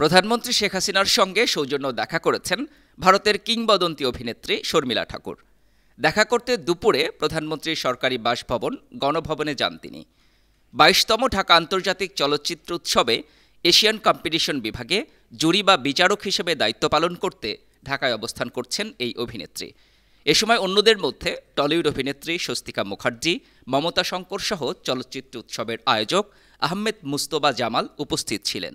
প্রধানমন্ত্রী শেখ হাসিনার সঙ্গে সৌজন্য দেখা করেছেন ভারতের কিংবদন্তি অভিনেত্রী শর্মিলা ঠাকুর। দেখা করতে দুপুরে প্রধানমন্ত্রীর সরকারি বাসভবন, গণভবনে যান তিনি। বাইশতম ঢাকা আন্তর্জাতিক চলচ্চিত্র উৎসবে এশিয়ান কম্পিটিশন বিভাগে জুরি বা বিচারক হিসেবে দায়িত্ব পালন করতে ঢাকায় অবস্থান করছেন এই অভিনেত্রী। এ সময় অন্যদের মধ্যে টলিউড অভিনেত্রী স্বস্তিকা মুখার্জি, মমতা শঙ্কর সহ চলচ্চিত্র উৎসবের আয়োজক আহমেদ মুস্তবা জামাল উপস্থিত ছিলেন।